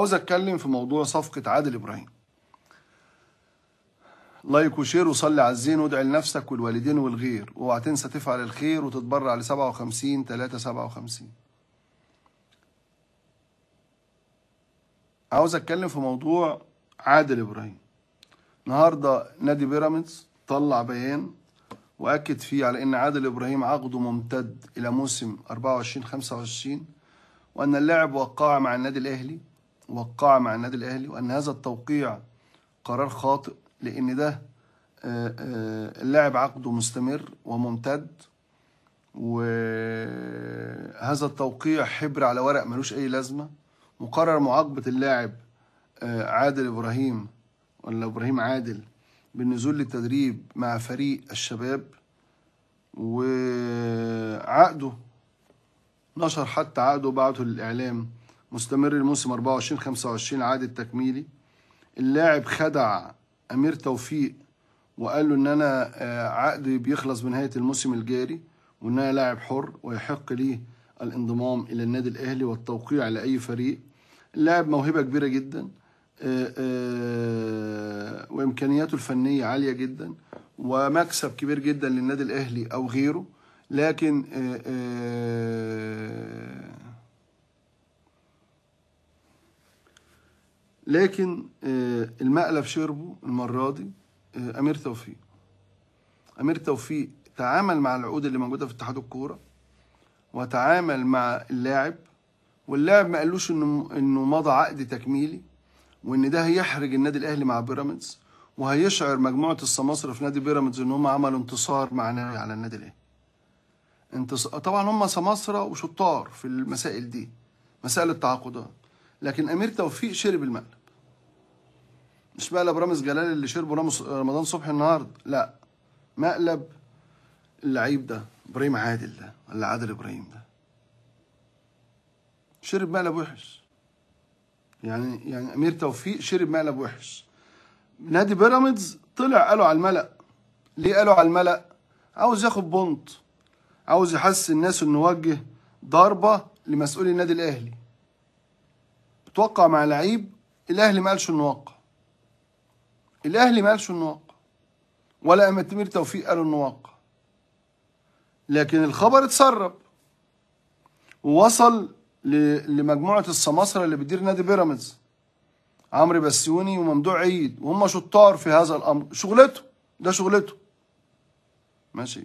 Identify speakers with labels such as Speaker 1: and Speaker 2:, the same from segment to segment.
Speaker 1: عاوز أتكلم في موضوع صفقة عادل إبراهيم. like و share وصلي على الزين وادعي لنفسك والوالدين والغير. واوعى تنسى تفعل الخير وتتبرع ل 57 3 57 عاوز أتكلم في موضوع عادل إبراهيم. النهارده نادي بيراميدز طلع بيان وأكد فيه على إن عادل إبراهيم عقده ممتد إلى موسم 24 25 وأن اللاعب وقع مع النادي الأهلي وقع مع النادي الأهلي وأن هذا التوقيع قرار خاطئ لأن ده آه، آه، اللاعب عقده مستمر وممتد وهذا التوقيع حبر على ورق ملوش أي لازمة مقرر معاقبة اللاعب آه، عادل إبراهيم ولا إبراهيم عادل بالنزول للتدريب مع فريق الشباب وعقده نشر حتى عقده بعته للإعلام. مستمر الموسم 24 25 عقد التكميلي اللاعب خدع أمير توفيق وقال له إن أنا آه، عقدي بيخلص بنهاية الموسم الجاري وإن أنا لاعب حر ويحق لي الانضمام إلى النادي الأهلي والتوقيع لأي فريق. اللاعب موهبة كبيرة جدا آه، آه، وإمكانياته الفنية عالية جدا ومكسب كبير جدا للنادي الأهلي أو غيره. لكن لكن آه، المقلب شربه المرة دي آه، أمير توفيق. أمير توفيق تعامل مع العقود اللي موجودة في اتحاد الكورة وتعامل مع اللاعب واللاعب ما قالوش إنه إنه مضى عقد تكميلي وإن ده هيحرج النادي الأهلي مع بيراميدز وهيشعر مجموعة السماسرة في نادي بيراميدز إن هم عملوا انتصار معنوي على النادي الأهلي. انتص... طبعا هم سماسرة وشطار في المسائل دي مسائل التعاقدات. لكن أمير توفيق شرب المقلب. مش مقلب رامز جلال اللي شربه رامز رمضان صبحي النهارده؟ لا. مقلب اللعيب ده إبراهيم عادل ده ولا عادل إبراهيم ده. شرب مقلب وحش. يعني يعني أمير توفيق شرب مقلب وحش. نادي بيراميدز طلع قالوا على الملأ. ليه قالوا على الملأ؟ عاوز ياخد بونت. عاوز يحسس الناس إنه وجه ضربة لمسؤولي النادي الأهلي. توقع مع لعيب الأهلي ما قالش انه وقع الأهلي ما قالش انه وقع ولا امير توفيق قالوا انه وقع لكن الخبر اتسرب. ووصل لمجموعة السماسرة اللي بتدير نادي بيراميدز. عمرو بسيوني وممدوح عيد. وهم شطار في هذا الأمر. شغلته. ده شغلته. ماشي.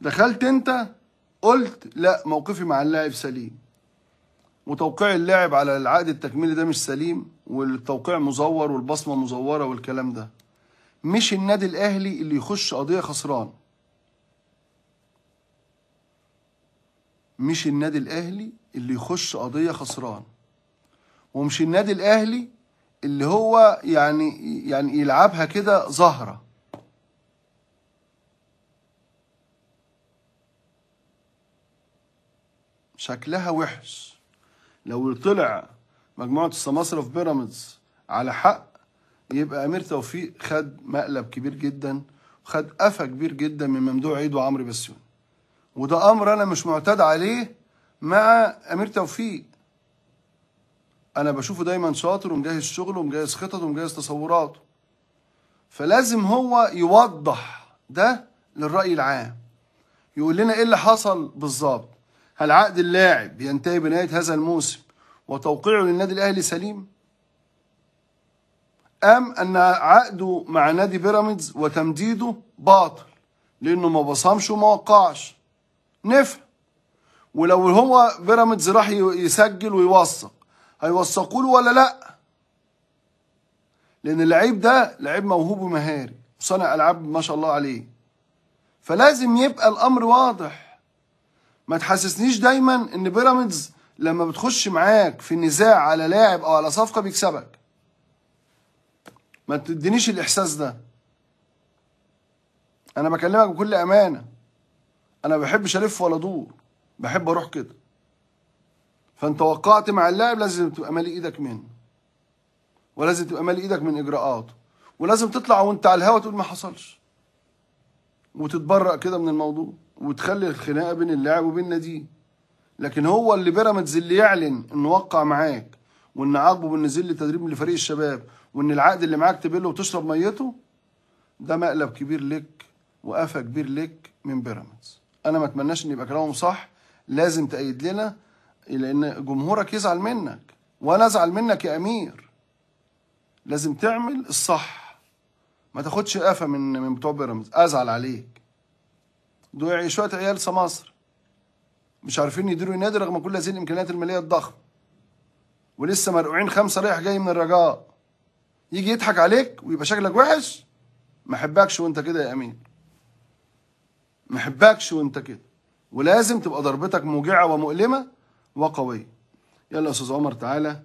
Speaker 1: دخلت انت قلت لا موقفي مع اللاعب سليم. وتوقيع اللاعب على العقد التكميلي ده مش سليم والتوقيع مزور والبصمة مزورة والكلام ده. مش النادي الأهلي اللي يخش قضية خسران. مش النادي الأهلي اللي يخش قضية خسران. ومش النادي الأهلي اللي هو يعني يعني يلعبها كده ظاهره شكلها وحش. لو طلع مجموعة السماسرة في بيراميدز على حق يبقى أمير توفيق خد مقلب كبير جدا وخد قفا كبير جدا من ممدوح عيد وعمرو بسيون وده أمر أنا مش معتاد عليه مع أمير توفيق. أنا بشوفه دايما شاطر ومجهز شغله ومجهز خططه ومجهز تصوراته. فلازم هو يوضح ده للرأي العام. يقول لنا إيه اللي حصل بالظبط. هل عقد اللاعب ينتهي بنهاية هذا الموسم وتوقيعه للنادي الأهلي سليم؟ أم أن عقده مع نادي بيراميدز وتمديده باطل لأنه ما بصمش وما وقعش؟ نفهم. ولو هو بيراميدز راح يسجل ويوثق هيوثقوا له ولا لأ؟ لأن اللعيب ده لعيب موهوب ومهاري وصانع ألعاب ما شاء الله عليه. فلازم يبقى الأمر واضح. ما تحسسنيش دايما إن بيراميدز لما بتخش معاك في نزاع على لاعب أو على صفقة بيكسبك. ما تدينيش الإحساس ده. أنا بكلمك بكل أمانة. أنا ما بحبش ألف ولا ادور بحب أروح كده. فأنت وقعت مع اللاعب لازم تبقى مالي إيدك منه. ولازم تبقى مالي إيدك من إجراءاته. ولازم تطلع وأنت على الهوا تقول ما حصلش. وتتبرأ كده من الموضوع. وتخلي الخناقة بين اللاعب وبين ناديه لكن هو اللي بيراميدز اللي يعلن إنه وقع معاك وإن عاقبه بالنزول لتدريب لفريق الشباب وإن العقد اللي معاك تبله وتشرب ميته ده مقلب كبير لك وقفا كبير لك من بيراميدز. أنا ما أتمناش إن يبقى كلامهم صح لازم تأيد لنا لأن جمهورك يزعل منك وأنا أزعل منك يا أمير. لازم تعمل الصح. ما تاخدش قفا من من بتوع بيراميدز أزعل عليك. دول شوية عيال مصر. مش عارفين يديروا النادي رغم كل هذه الإمكانيات المالية الضخمة. ولسه مرقوعين خمسة رايح جاي من الرجاء. يجي يضحك عليك ويبقى شكلك وحش؟ ما أحبكش وأنت كده يا أمين. ما أحبكش وأنت كده. ولازم تبقى ضربتك موجعه ومؤلمة وقوية. يلا يا أستاذ عمر تعالى.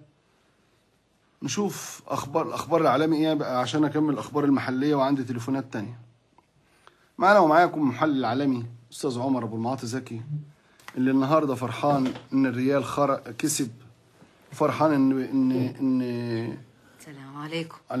Speaker 1: نشوف أخبار الأخبار العالمي إيه؟ بقى عشان أكمل الأخبار المحلية وعندي تليفونات تانية. معانا ومعاكم محلل العالمي أستاذ عمر أبو المعاطي زكي اللي النهارده فرحان إن الريال خرج كسب وفرحان ان ان إن
Speaker 2: السلام عليكم.
Speaker 1: عليكم